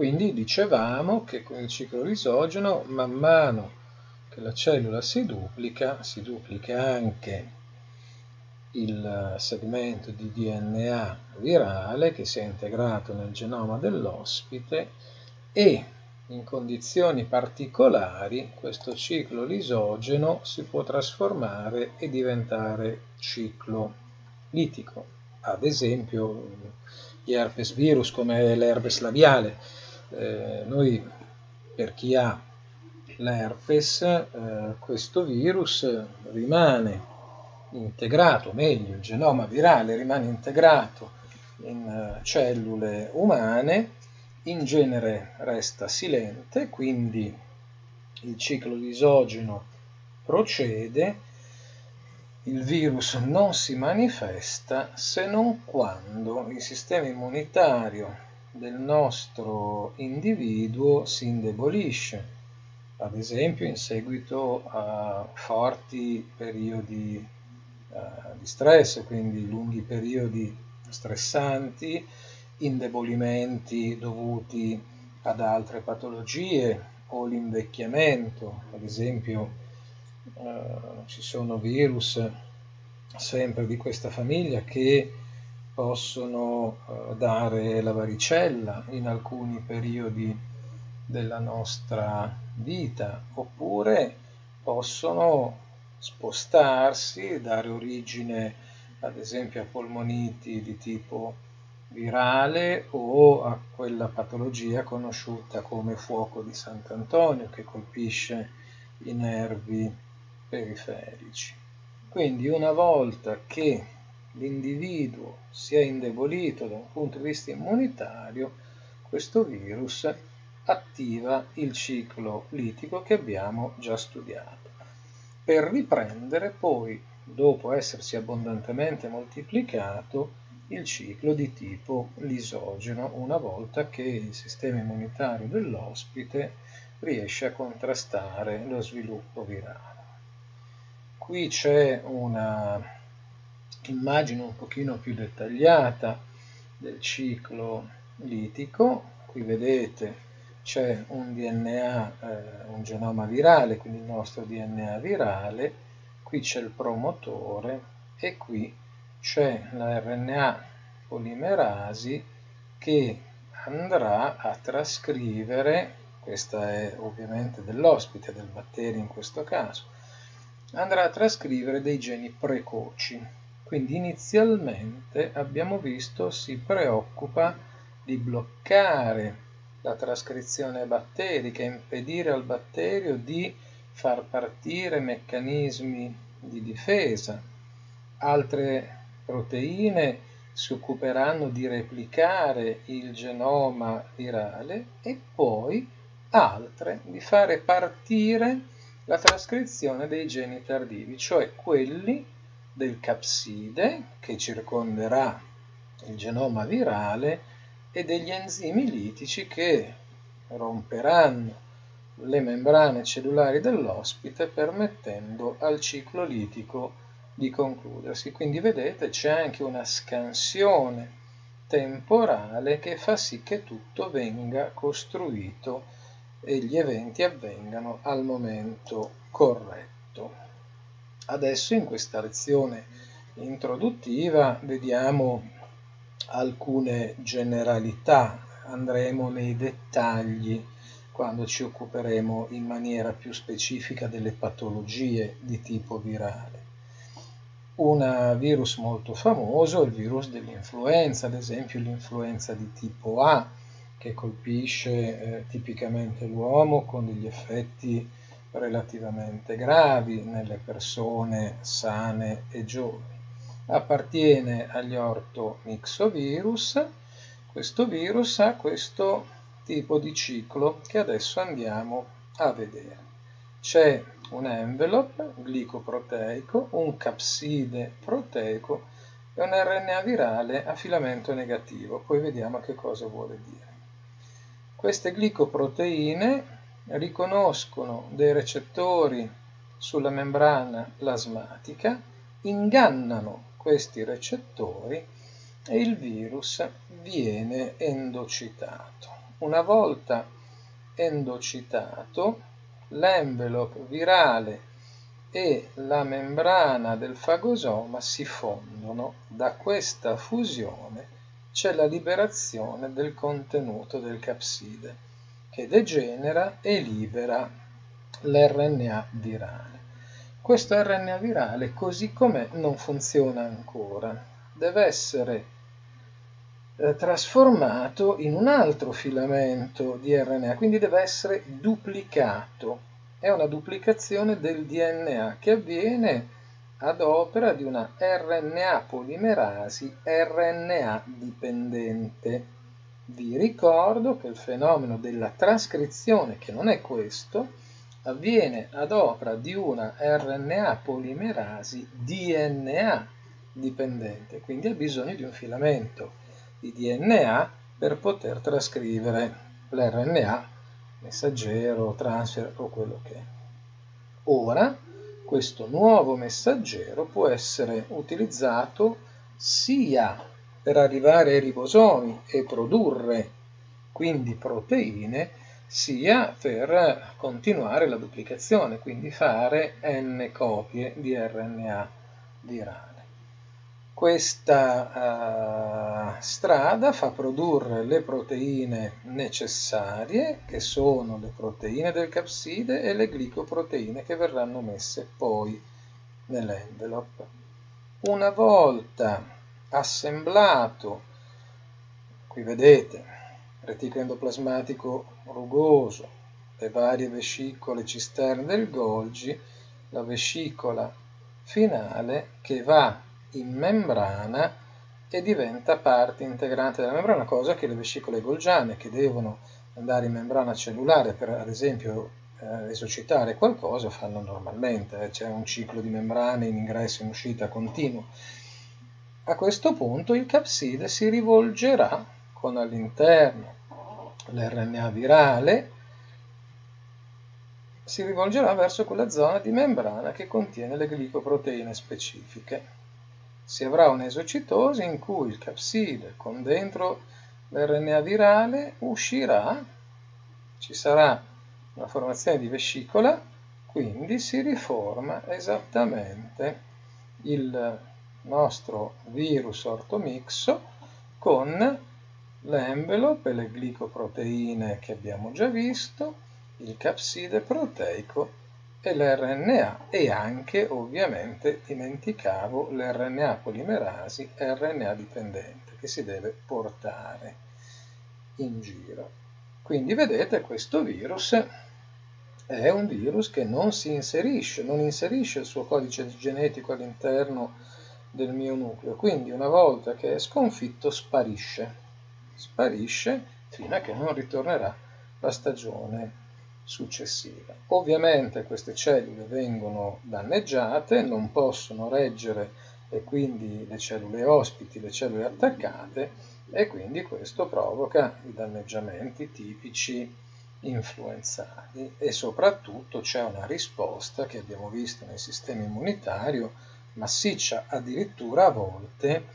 Quindi dicevamo che con il ciclo lisogeno, man mano che la cellula si duplica, si duplica anche il segmento di DNA virale che si è integrato nel genoma dell'ospite e in condizioni particolari questo ciclo lisogeno si può trasformare e diventare ciclo litico. Ad esempio gli herpes virus come l'herpes labiale. Eh, noi per chi ha l'herpes eh, questo virus rimane integrato, meglio il genoma virale rimane integrato in eh, cellule umane, in genere resta silente, quindi il ciclo lisogeno procede, il virus non si manifesta se non quando il sistema immunitario del nostro individuo si indebolisce, ad esempio in seguito a forti periodi uh, di stress, quindi lunghi periodi stressanti, indebolimenti dovuti ad altre patologie o l'invecchiamento, ad esempio uh, ci sono virus sempre di questa famiglia che possono uh, dare la varicella in alcuni periodi della nostra vita oppure possono spostarsi, dare origine ad esempio a polmoniti di tipo virale o a quella patologia conosciuta come fuoco di Sant'Antonio che colpisce i nervi periferici. Quindi una volta che l'individuo si è indebolito da un punto di vista immunitario, questo virus attiva il ciclo litico che abbiamo già studiato per riprendere poi, dopo essersi abbondantemente moltiplicato, il ciclo di tipo lisogeno una volta che il sistema immunitario dell'ospite riesce a contrastare lo sviluppo virale. Qui c'è una immagine un pochino più dettagliata del ciclo litico, qui vedete c'è un DNA, eh, un genoma virale, quindi il nostro DNA virale, qui c'è il promotore e qui c'è la RNA polimerasi che andrà a trascrivere, questa è ovviamente dell'ospite, del batterio in questo caso, andrà a trascrivere dei geni precoci. Quindi inizialmente abbiamo visto si preoccupa di bloccare la trascrizione batterica, impedire al batterio di far partire meccanismi di difesa. Altre proteine si occuperanno di replicare il genoma virale e poi altre di fare partire la trascrizione dei geni tardivi, cioè quelli del capside che circonderà il genoma virale e degli enzimi litici che romperanno le membrane cellulari dell'ospite permettendo al ciclo litico di concludersi. Quindi vedete c'è anche una scansione temporale che fa sì che tutto venga costruito e gli eventi avvengano al momento corretto. Adesso in questa lezione introduttiva vediamo alcune generalità, andremo nei dettagli quando ci occuperemo in maniera più specifica delle patologie di tipo virale. Un virus molto famoso è il virus dell'influenza, ad esempio l'influenza di tipo A, che colpisce eh, tipicamente l'uomo con degli effetti relativamente gravi nelle persone sane e giovani appartiene agli ortomixovirus. Questo virus ha questo tipo di ciclo che adesso andiamo a vedere. C'è un envelope glicoproteico, un capside proteico e un RNA virale a filamento negativo. Poi vediamo che cosa vuole dire. Queste glicoproteine riconoscono dei recettori sulla membrana plasmatica, ingannano questi recettori e il virus viene endocitato. Una volta endocitato, l'envelope virale e la membrana del fagosoma si fondono. Da questa fusione c'è la liberazione del contenuto del capside che degenera e libera l'RNA virale. Questo RNA virale così com'è non funziona ancora, deve essere eh, trasformato in un altro filamento di RNA, quindi deve essere duplicato. È una duplicazione del DNA che avviene ad opera di una RNA polimerasi RNA dipendente. Vi ricordo che il fenomeno della trascrizione, che non è questo, avviene ad opera di una RNA polimerasi DNA dipendente, quindi ha bisogno di un filamento di DNA per poter trascrivere l'RNA messaggero, transfer o quello che è. Ora, questo nuovo messaggero può essere utilizzato sia per arrivare ai ribosomi e produrre quindi proteine, sia per continuare la duplicazione, quindi fare n copie di RNA virale. Questa uh, strada fa produrre le proteine necessarie, che sono le proteine del capside e le glicoproteine che verranno messe poi nell'envelope. Una volta assemblato, qui vedete, reticolo endoplasmatico rugoso, le varie vescicole cisterne del Golgi, la vescicola finale che va in membrana e diventa parte integrante della membrana, cosa che le vescicole golgiane che devono andare in membrana cellulare per ad esempio eh, esocitare qualcosa fanno normalmente, c'è un ciclo di membrane in ingresso e in uscita continuo. A questo punto il capside si rivolgerà con all'interno l'RNA virale si rivolgerà verso quella zona di membrana che contiene le glicoproteine specifiche. Si avrà un'esocitosi in cui il capside con dentro l'RNA virale uscirà, ci sarà una formazione di vescicola, quindi si riforma esattamente il nostro virus ortomixo con l'envelope, le glicoproteine che abbiamo già visto, il capside proteico e l'RNA e anche ovviamente dimenticavo l'RNA polimerasi RNA dipendente che si deve portare in giro. Quindi vedete questo virus è un virus che non si inserisce, non inserisce il suo codice genetico all'interno del mio nucleo, quindi una volta che è sconfitto sparisce, sparisce fino a che non ritornerà la stagione successiva. Ovviamente queste cellule vengono danneggiate, non possono reggere e quindi le cellule ospiti, le cellule attaccate e quindi questo provoca i danneggiamenti tipici influenzali. E soprattutto c'è una risposta che abbiamo visto nel sistema immunitario massiccia addirittura a volte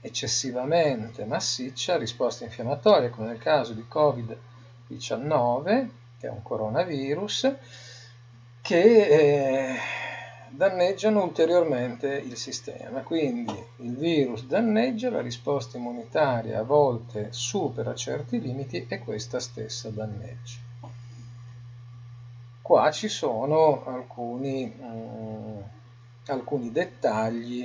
eccessivamente massiccia risposta infiammatoria come nel caso di Covid-19 che è un coronavirus, che eh, danneggiano ulteriormente il sistema. Quindi il virus danneggia, la risposta immunitaria a volte supera certi limiti e questa stessa danneggia. Qua ci sono alcuni, mh, mm, alcuni dettagli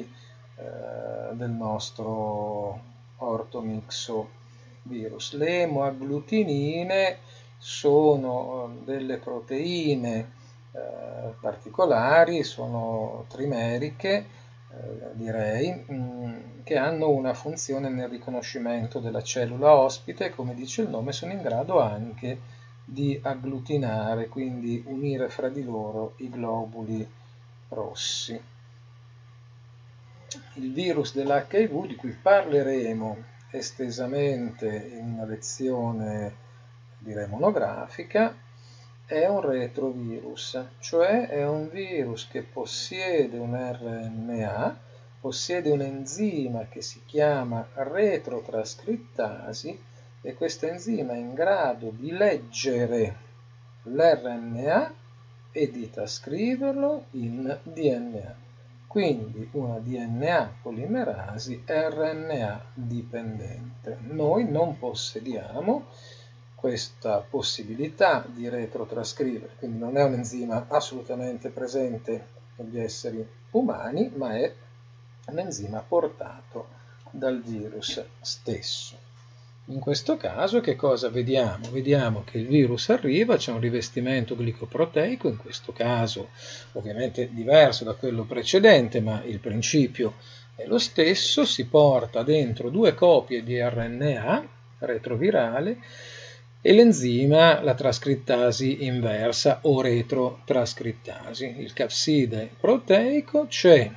eh, del nostro ortomixo virus. Le emoagglutinine sono eh, delle proteine eh, particolari, sono trimeriche, eh, direi, mh, mm, che hanno una funzione nel riconoscimento della cellula ospite e come dice il nome sono in grado anche di agglutinare, quindi unire fra di loro i globuli rossi. Il virus dell'HIV di cui parleremo estesamente in una lezione direi monografica, è un retrovirus, cioè è un virus che possiede un RNA, possiede un enzima che si chiama retrotrascrittasi e questo enzima è in grado di leggere l'RNA e di trascriverlo in DNA. Quindi una DNA polimerasi RNA dipendente. Noi non possediamo questa possibilità di retrotrascrivere, quindi non è un enzima assolutamente presente negli esseri umani, ma è un enzima portato dal virus stesso. In questo caso che cosa vediamo? Vediamo che il virus arriva, c'è un rivestimento glicoproteico, in questo caso ovviamente diverso da quello precedente, ma il principio è lo stesso, si porta dentro due copie di RNA retrovirale e l'enzima, la trascrittasi inversa o retrotrascrittasi. Il capside proteico c'è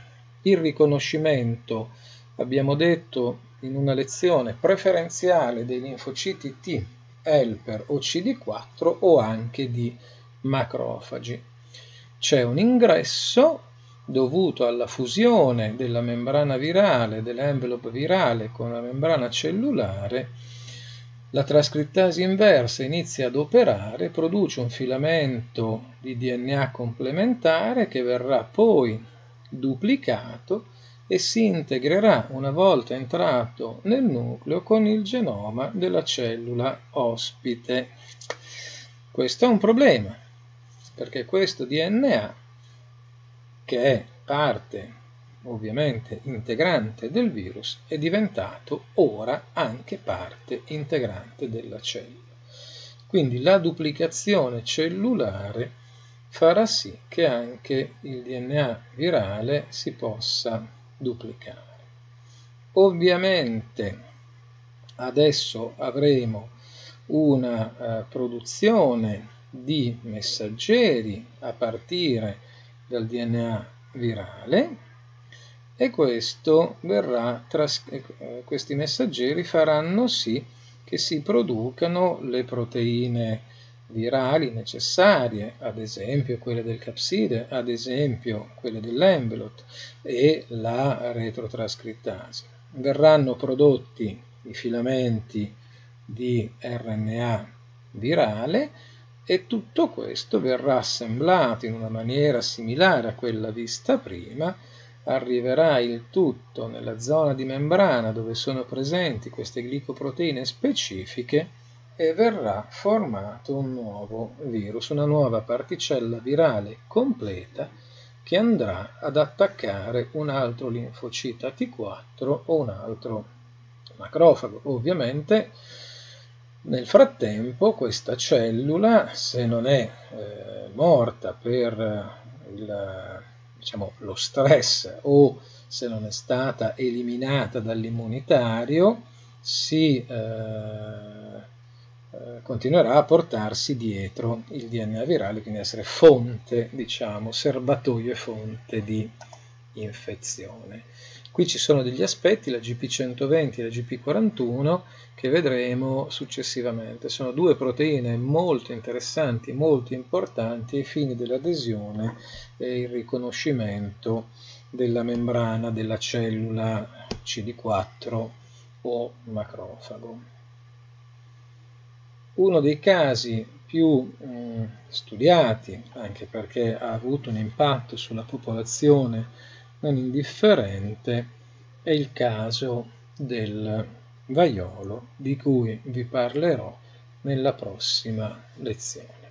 il riconoscimento, abbiamo detto in una lezione preferenziale dei linfociti T, helper o CD4 o anche di macrofagi. C'è un ingresso dovuto alla fusione della membrana virale, dell'envelope virale con la membrana cellulare, la trascrittasi inversa inizia ad operare, produce un filamento di DNA complementare che verrà poi duplicato e si integrerà una volta entrato nel nucleo con il genoma della cellula ospite. Questo è un problema, perché questo DNA, che è parte ovviamente integrante del virus, è diventato ora anche parte integrante della cellula. Quindi la duplicazione cellulare farà sì che anche il DNA virale si possa duplicare. Ovviamente adesso avremo una uh, produzione di messaggeri a partire dal DNA virale e tras- eh, questi messaggeri faranno sì che si producano le proteine virali necessarie, ad esempio quelle del capside, ad esempio quelle dell'envelop e la retrotrascrittasi. Verranno prodotti i filamenti di RNA virale e tutto questo verrà assemblato in una maniera similare a quella vista prima, arriverà il tutto nella zona di membrana dove sono presenti queste glicoproteine specifiche e verrà formato un nuovo virus, una nuova particella virale completa che andrà ad attaccare un altro linfocita T4 o un altro macrofago. Ovviamente nel frattempo questa cellula, se non è eh, morta per il, diciamo, lo stress o se non è stata eliminata dall'immunitario, si eh, eh, continuerà a portarsi dietro il DNA virale, quindi essere fonte, diciamo, serbatoio e fonte di infezione. Qui ci sono degli aspetti, la GP120 e la GP41, che vedremo successivamente. Sono due proteine molto interessanti, molto importanti ai fini dell'adesione e il riconoscimento della membrana della cellula CD4 o macrofago. Uno dei casi più eh, studiati, anche perché ha avuto un impatto sulla popolazione non indifferente, è il caso del vaiolo, di cui vi parlerò nella prossima lezione.